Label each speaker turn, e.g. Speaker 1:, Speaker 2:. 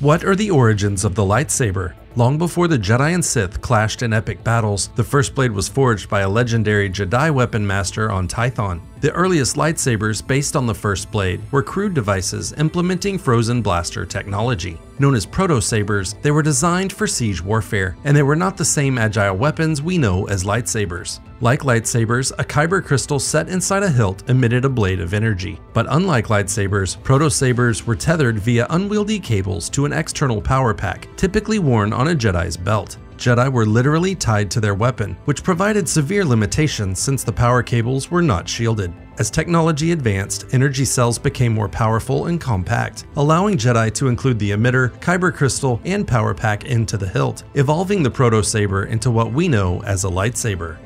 Speaker 1: What are the origins of the lightsaber? Long before the Jedi and Sith clashed in epic battles, the first blade was forged by a legendary Je'daii weapon master on Tython. The earliest lightsabers, based on the first blade, were crude devices implementing frozen blaster technology. Known as proto-sabers, they were designed for siege warfare, and they were not the same agile weapons we know as lightsabers. Like lightsabers, a kyber crystal set inside a hilt emitted a blade of energy. But unlike lightsabers, proto-sabers were tethered via unwieldy cables to an external power pack, typically worn on a Jedi's belt. Jedi were literally tied to their weapon, which provided severe limitations since the power cables were not shielded. As technology advanced, energy cells became more powerful and compact, allowing Jedi to include the emitter, kyber crystal, and power pack into the hilt, evolving the proto saber into what we know as a lightsaber.